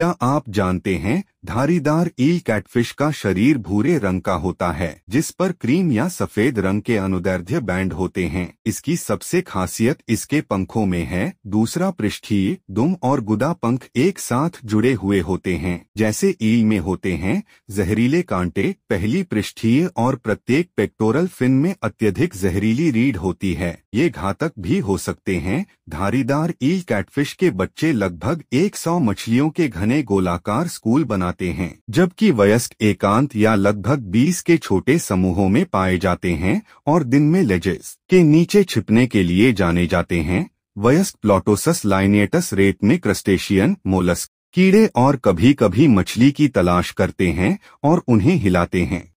क्या आप जानते हैं धारीदार ईल कैटफिश का शरीर भूरे रंग का होता है, जिस पर क्रीम या सफ़ेद रंग के अनुदैर्ध्य बैंड होते हैं। इसकी सबसे खासियत इसके पंखों में है, दूसरा पृष्ठीय, दुम और गुदा पंख एक साथ जुड़े हुए होते हैं, जैसे ईल में होते हैं। जहरीले कांटे, पहली पृष्ठीय और प्रत्येक पेक्टोरल फिन में अत्यधिक जहरीली रीढ़ होती है। ये घातक भी हो सकते हैं। धारीदार ईल कैटफिश के बच्चे लगभग 100 मछलियों के घने गोलाकार स्कूल बनाते हैं, जबकि वयस्क एकांत या लगभग 20 के छोटे समूहों में पाए जाते हैं और दिन में लेजेस के नीचे छिपने के लिए जाने जाते हैं। वयस्क प्लॉटोसस लाइनेटस रेत में क्रस्टेशियन, मोलस्क, कीड़े और कभी कभी मछली की तलाश करते हैं और उन्हें हिलाते हैं।